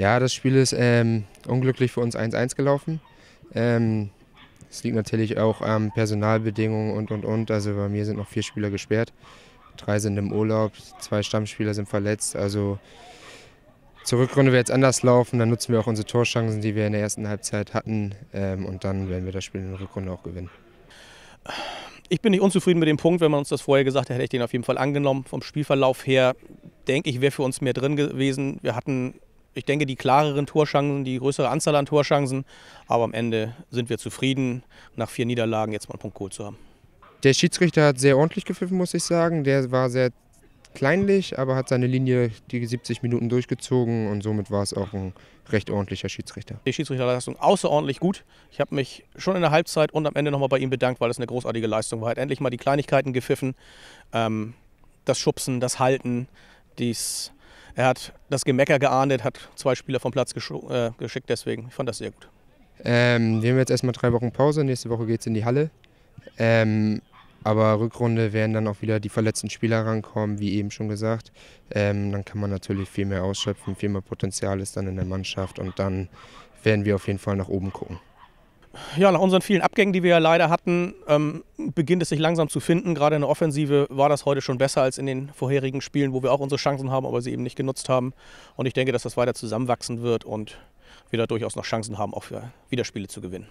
Ja, das Spiel ist ähm, unglücklich für uns 1-1 gelaufen. Ähm, es liegt natürlich auch an Personalbedingungen und und und. Also bei mir sind noch vier Spieler gesperrt. Drei sind im Urlaub, zwei Stammspieler sind verletzt. Also zur Rückrunde wird es anders laufen. Dann nutzen wir auch unsere Torchancen, die wir in der ersten Halbzeit hatten. Ähm, und dann werden wir das Spiel in der Rückrunde auch gewinnen. Ich bin nicht unzufrieden mit dem Punkt. Wenn man uns das vorher gesagt hätte, hätte ich den auf jeden Fall angenommen. Vom Spielverlauf her denke ich, wäre für uns mehr drin gewesen. Wir hatten, ich denke, die klareren Torchancen, die größere Anzahl an Torchancen. Aber am Ende sind wir zufrieden, nach vier Niederlagen jetzt mal einen Punkt geholt zu haben. Der Schiedsrichter hat sehr ordentlich gepfiffen, muss ich sagen. Der war sehr kleinlich, aber hat seine Linie die 70 Minuten durchgezogen und somit war es auch ein recht ordentlicher Schiedsrichter. Die Schiedsrichterleistung außerordentlich gut. Ich habe mich schon in der Halbzeit und am Ende nochmal bei ihm bedankt, weil es eine großartige Leistung war. Er hat endlich mal die Kleinigkeiten gepfiffen. Ähm, das Schubsen, das Halten, dies, er hat das Gemecker geahndet, hat zwei Spieler vom Platz äh, geschickt, deswegen, ich fand das sehr gut. Ähm, wir haben jetzt erstmal drei Wochen Pause, nächste Woche geht es in die Halle. Ähm, aber Rückrunde werden dann auch wieder die verletzten Spieler rankommen, wie eben schon gesagt. Ähm, dann kann man natürlich viel mehr ausschöpfen, viel mehr Potenzial ist dann in der Mannschaft und dann werden wir auf jeden Fall nach oben gucken. Ja, nach unseren vielen Abgängen, die wir ja leider hatten, ähm, beginnt es sich langsam zu finden. Gerade in der Offensive war das heute schon besser als in den vorherigen Spielen, wo wir auch unsere Chancen haben, aber sie eben nicht genutzt haben. Und ich denke, dass das weiter zusammenwachsen wird und wir da durchaus noch Chancen haben, auch für Wiederspiele zu gewinnen.